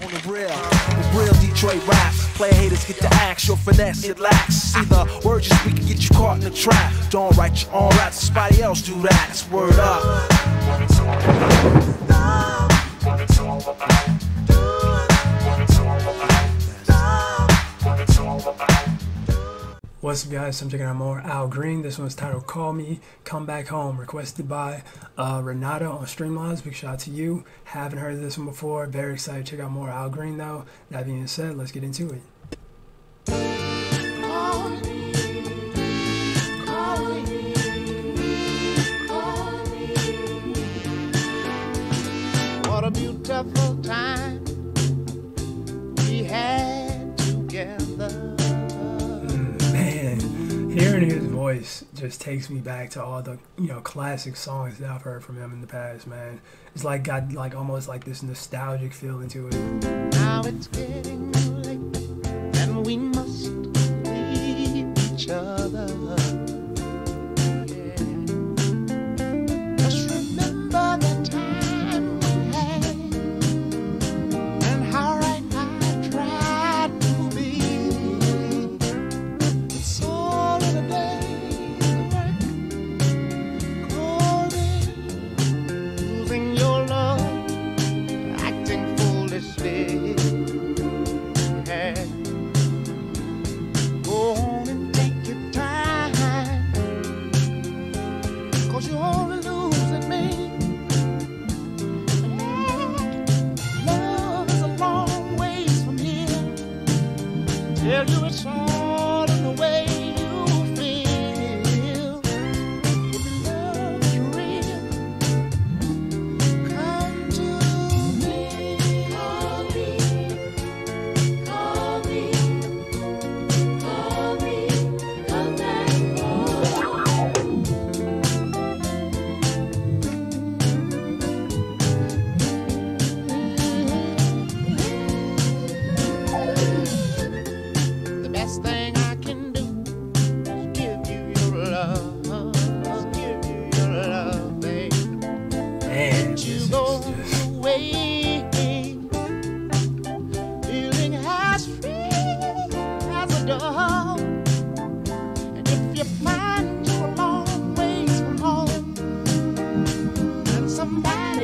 On the real, real Detroit rap. Player haters get the axe, your finesse it lacks. See the words you speak can get you caught in the trap. Don't write your own raps, somebody else do that. It's word up. What it's all about. What it's all about. What's up, guys? I'm checking out more Al Green. This one's titled "Call Me, Come Back Home," requested by uh, Renata on Streamlabs. Big shout out to you. Haven't heard of this one before. Very excited to check out more Al Green though. That being said, let's get into it. Hearing his voice just takes me back to all the you know classic songs that I've heard from him in the past. Man, it's like got like almost like this nostalgic feeling to it. Tell you it's all best thing I can do is give you your love, give you your love, babe. Man, You go just away, feeling as free as a dove. And if you find you're a long ways from home, and somebody's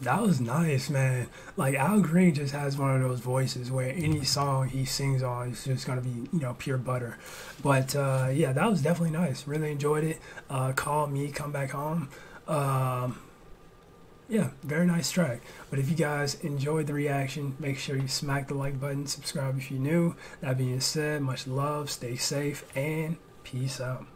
That was nice, man. Like Al Green just has one of those voices where any song he sings on is just gonna be, you know, pure butter. But uh, yeah, that was definitely nice. Really enjoyed it. Uh, Call me, come back home. Um, yeah, very nice track. But if you guys enjoyed the reaction, make sure you smack the like button, subscribe if you're new. That being said, much love, stay safe, and peace out.